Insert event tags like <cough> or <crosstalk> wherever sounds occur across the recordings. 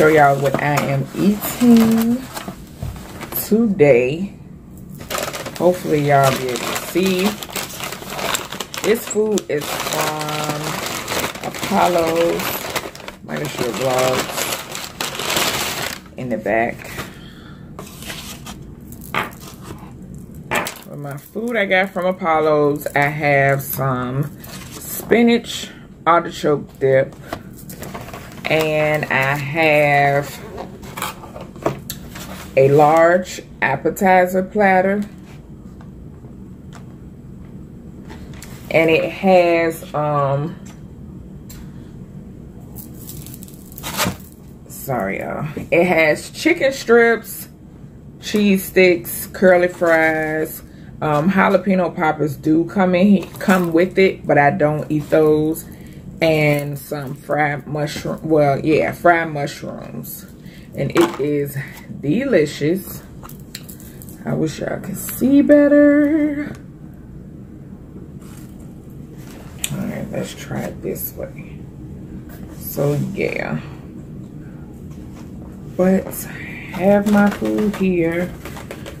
show y'all what I am eating today. Hopefully y'all be able to see. This food is from Apollo show vlogs in the back. For my food I got from Apollo's, I have some spinach artichoke dip and I have a large appetizer platter. And it has um sorry y'all. It has chicken strips cheese sticks curly fries. Um jalapeno poppers do come in come with it but i don't eat those and some fried mushroom well yeah fried mushrooms. And it is delicious. I wish y'all could see better. All right let's try it this way. So yeah. But have my food here.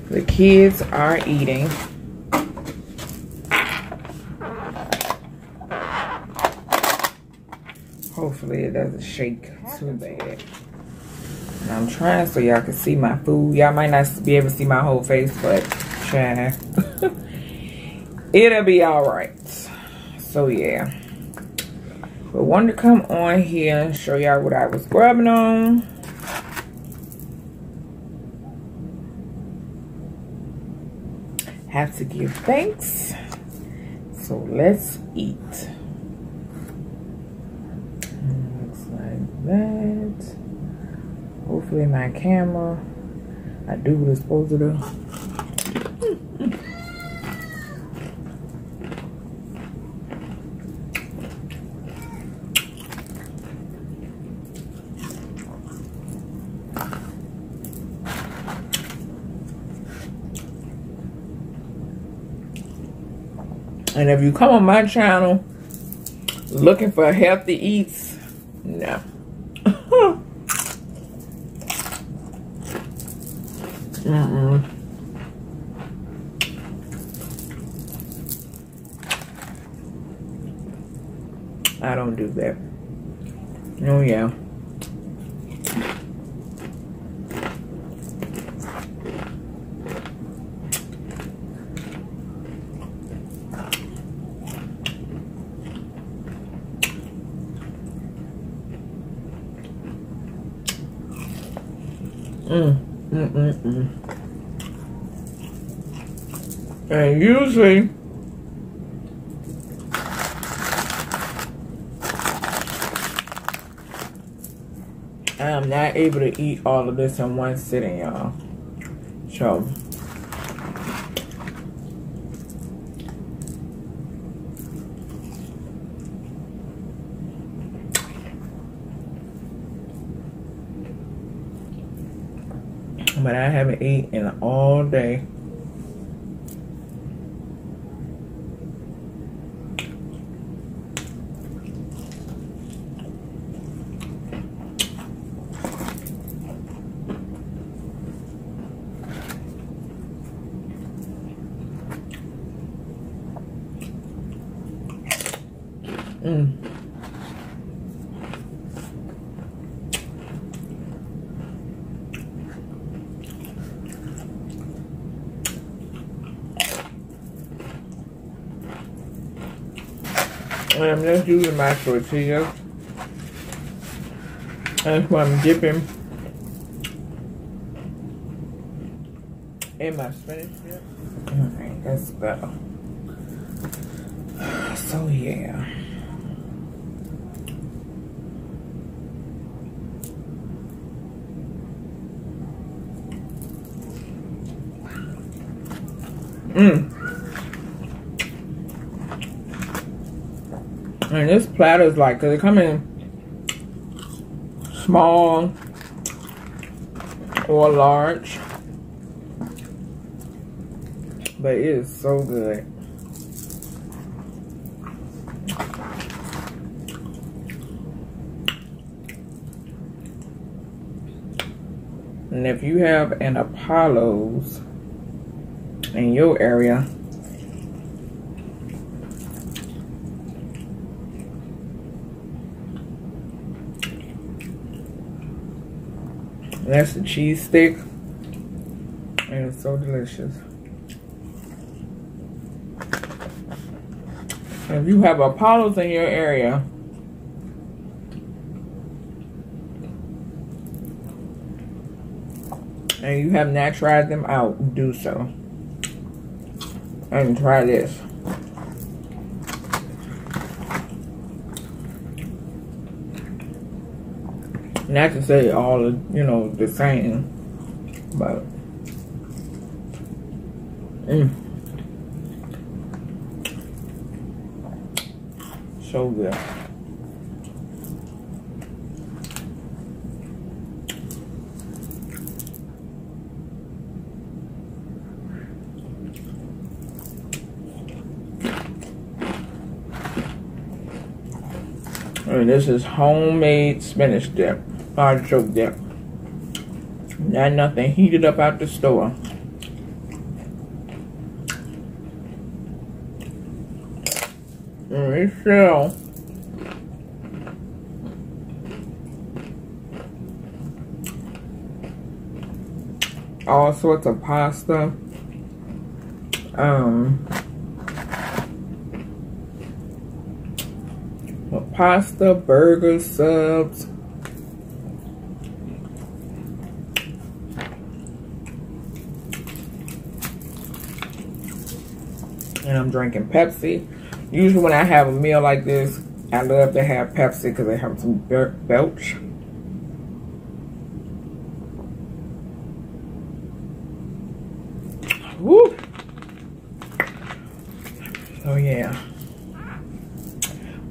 The kids are eating It doesn't shake too bad. And I'm trying so y'all can see my food. Y'all might not be able to see my whole face, but try. <laughs> It'll be alright. So yeah. But wanted to come on here and show y'all what I was grubbing on. Have to give thanks. So let's eat. that. My camera, I do what it's supposed to do. And if you come on my channel looking for healthy eats, no. Mm-mm. I don't do that. Oh, yeah. Mm, mm, mm, mm. And usually, I'm not able to eat all of this in one sitting, y'all. So, but I haven't eaten all day. Mm. I'm just using my tortillas. That's what I'm dipping in my spinach dip. That's better. <sighs> So yeah. Mmm. And this platter is like, cause they come in small or large. But it is so good. And if you have an Apollo's in your area, that's the cheese stick. And it's so delicious. If you have Apollo's in your area, and you have not tried them out, do so. And try this. Not to say all, of, you know, the same, but mm. so good. This is homemade spinach dip, artichoke dip. Not nothing heated up out the store. And it's still all sorts of pasta. Um, pasta, burgers, subs. And I'm drinking Pepsi. Usually when I have a meal like this, I love to have Pepsi because they have some belch. Woo! Oh yeah.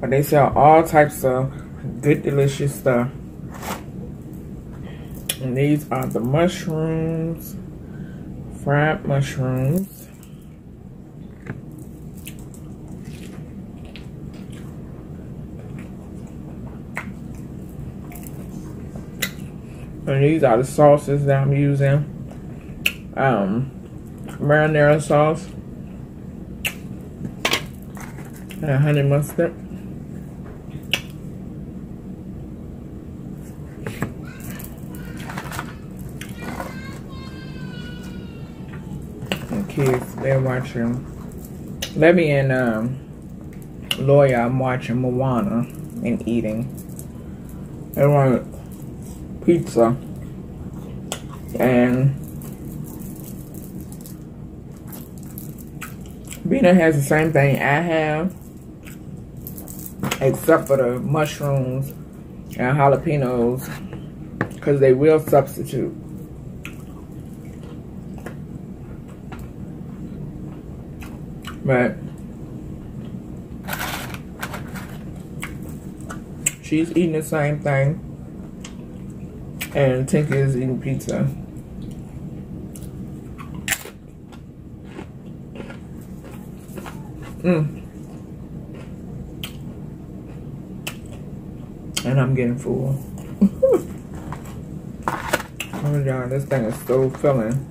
But they sell all types of good, delicious stuff. And these are the mushrooms, fried mushrooms. And these are the sauces that I'm using. Um, marinara sauce and honey mustard. kids, they're watching. Levy and um, Lawyer, I'm watching Moana and eating. They want pizza. And Bina has the same thing I have, except for the mushrooms and jalapenos, because they will substitute. But she's eating the same thing. And Tinky is eating pizza. Mm. And I'm getting full. <laughs> oh my god, this thing is so filling.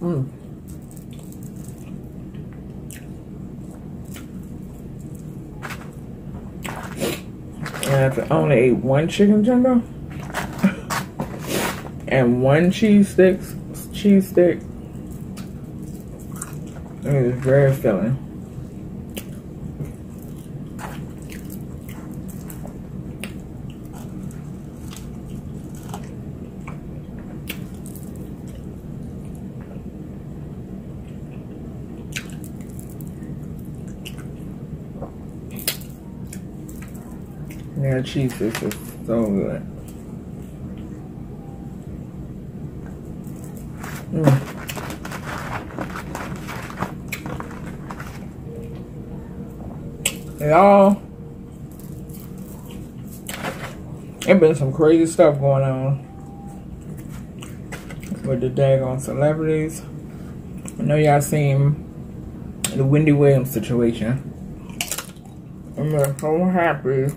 Mm. And I only ate one chicken jumbo and one cheese stick. Cheese stick. It is very filling. Yeah, cheese is just so good. Mm. Y'all, it been some crazy stuff going on with the daggone celebrities. I know y'all seen the Wendy Williams situation. I'm so happy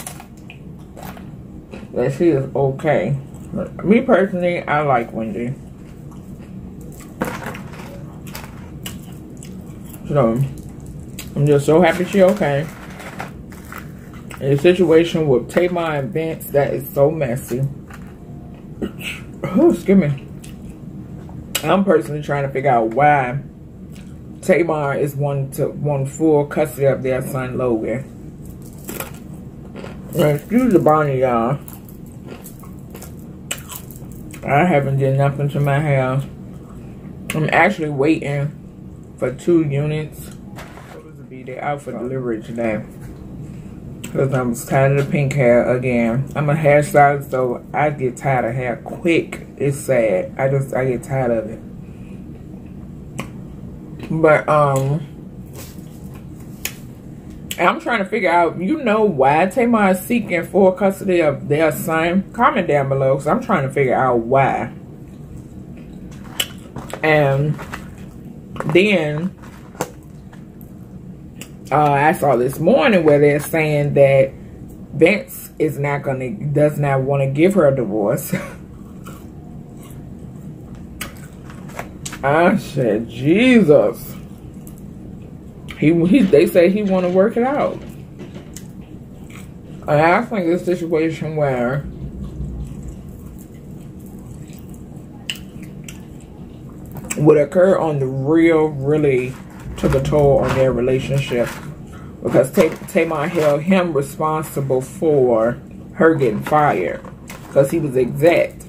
that she is okay. Me personally, I like Wendy. So, I'm just so happy she okay. In the situation with Tamar and Vince, that is so messy. Oh, excuse me. I'm personally trying to figure out why Tamar is one to one full custody of their son Logan. excuse the Bonnie, y'all. I haven't did nothing to my hair. I'm actually waiting for two units. Supposed to be there out for delivery today. Because I'm tired of the pink hair again. I'm a hairstylist, so I get tired of hair quick. It's sad. I just, I get tired of it. But, um, I'm trying to figure out, you know why Tamar is seeking full custody of their son? Comment down below, because I'm trying to figure out why. And then uh, I saw this morning where they're saying that Vince is not gonna does not want to give her a divorce. <laughs> I said, Jesus. He, he they say he want to work it out. And I think this situation where would occur on the real really took a toll on their relationship because Tamar held him responsible for her getting fired because he was exact.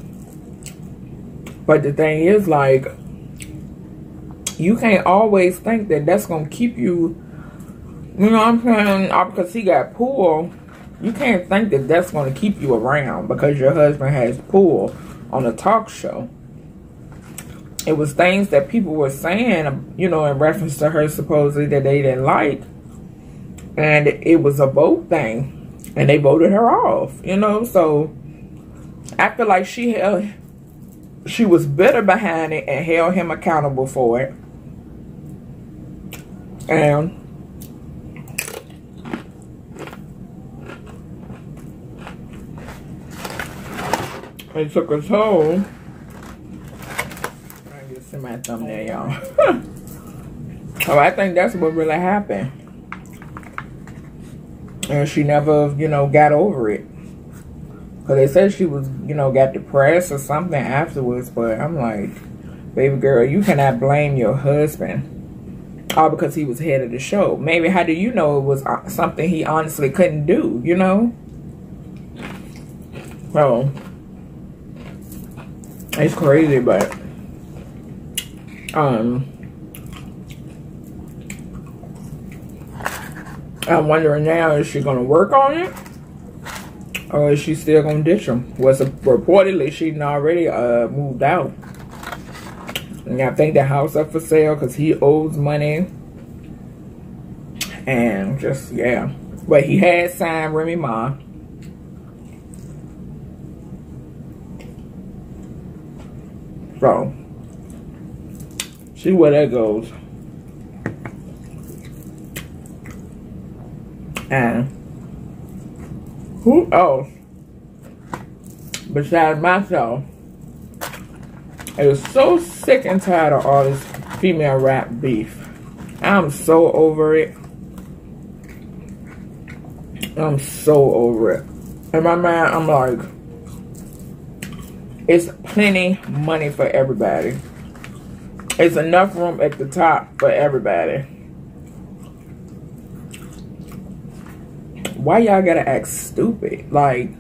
But the thing is, like, you can't always think that that's going to keep you, you know what I'm saying? Because he got pulled, you can't think that that's going to keep you around because your husband has pulled on a talk show it was things that people were saying, you know, in reference to her supposedly that they didn't like. And it was a vote thing. And they voted her off, you know. So I feel like she held, she was bitter behind it and held him accountable for it. And it took a toll in my thumbnail, y'all. so <laughs> oh, I think that's what really happened. And she never, you know, got over it. Because they said she was, you know, got depressed or something afterwards. But I'm like, baby girl, you cannot blame your husband. All because he was head of the show. Maybe how do you know it was uh, something he honestly couldn't do, you know? Well, it's crazy, but um, I'm wondering now, is she going to work on it? Or is she still to ditch him? Was reportedly she'd already uh, moved out. And I think the house up for sale because he owes money. And just, yeah. But he had signed Remy Ma. So, See where that goes. And who else besides myself is so sick and tired of all this female rap beef. I'm so over it. I'm so over it. In my mind, I'm like, it's plenty money for everybody. It's enough room at the top for everybody. Why y'all gotta act stupid? Like,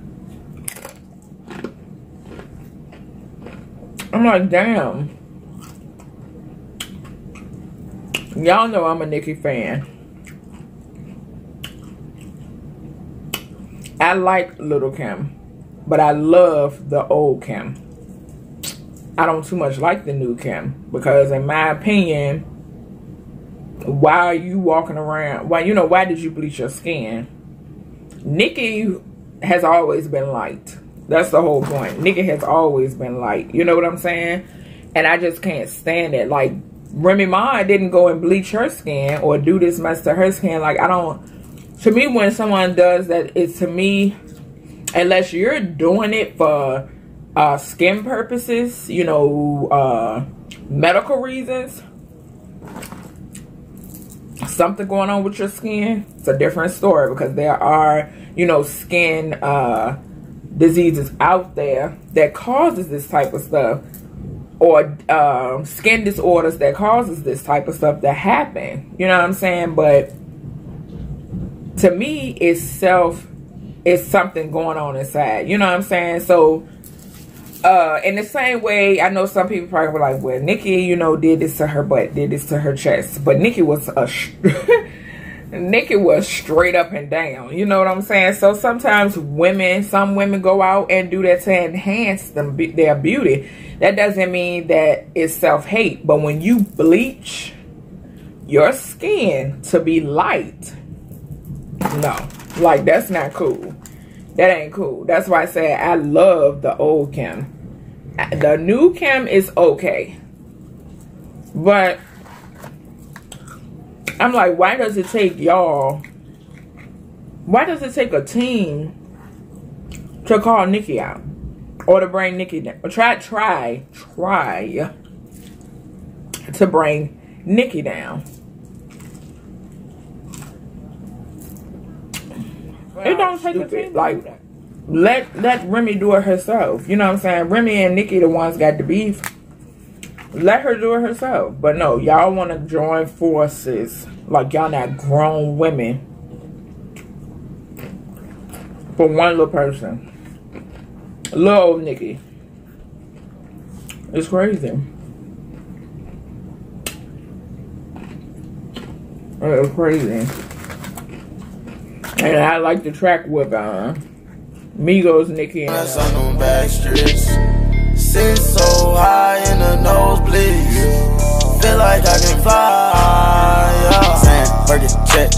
I'm like, damn. Y'all know I'm a Nicki fan. I like Lil Kim, but I love the old Kim. I don't too much like the new Kim because in my opinion, why are you walking around? Why you know why did you bleach your skin? Nicki has always been light. That's the whole point. Nicki has always been light. You know what I'm saying? And I just can't stand it. Like Remy Ma didn't go and bleach her skin or do this mess to her skin. Like I don't to me, when someone does that, it's to me, unless you're doing it for uh, skin purposes, you know, uh, medical reasons, something going on with your skin, it's a different story because there are, you know, skin uh, diseases out there that causes this type of stuff or um, skin disorders that causes this type of stuff to happen. You know what I'm saying? But to me, it's self, it's something going on inside. You know what I'm saying? So uh, in the same way, I know some people probably were like, well, Nicki, you know, did this to her butt, did this to her chest. But Nicki was a... <laughs> Nicki was straight up and down. You know what I'm saying? So sometimes women, some women go out and do that to enhance them, their beauty. That doesn't mean that it's self-hate. But when you bleach your skin to be light, no. Like, that's not cool. That ain't cool. That's why I say I love the old Kim. The new Kim is okay. But I'm like, why does it take y'all? Why does it take a team to call Nicki out? Or to bring Nicki down? Or try, try, try to bring Nicki down. It don't take Stupid. a team like that. Let let Remy do it herself. You know what I'm saying? Remy and Nicki the ones got the beef. Let her do it herself. But no, y'all want to join forces like y'all not grown women for one little person. Little old Nicki. It's crazy. It's crazy. And I like the track with uh, Migos, Nicki, and uh, Sit so high in the nosebleeds. Feel like I can fly. Yeah. Saying, Burger check,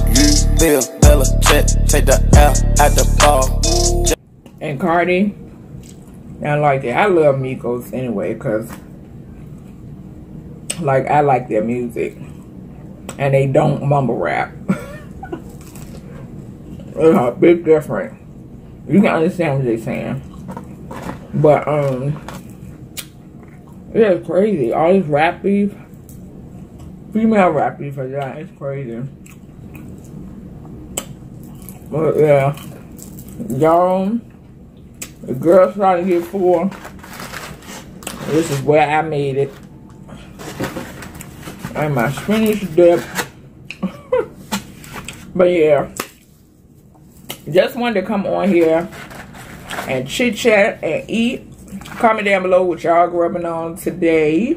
Bill, Bella check, take the L at the ball. And Cardi, I like it. I love Migos anyway, cause like I like their music, and they don't mumble rap. A big difference. You can understand what they're saying. But, um, it's crazy. All these rap beef, female rap beef for that, it's crazy. But, yeah. Y'all, the girl started here for. This is where I made it. And my spinach dip. <laughs> but, yeah just wanted to come on here and chit chat and eat. Comment down below what y'all grubbing on today.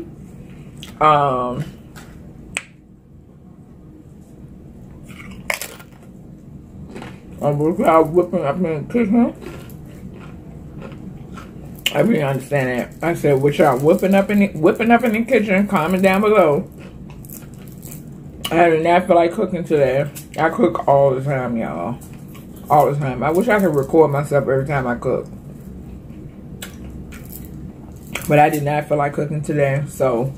Um, I'm whipping up in the kitchen. I really understand that. I said, what y'all whipping up in the, whipping up in the kitchen? Comment down below. I did not feel like cooking today. I cook all the time, y'all all the time. I wish I could record myself every time I cook. But I did not feel like cooking today, so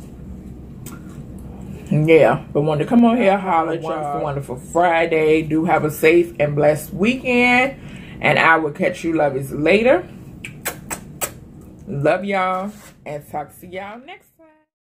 yeah. But wanted to come on here, holler at y'all. Wonderful Friday. Do have a safe and blessed weekend. And I will catch you lovers later. Love y'all. And talk to y'all next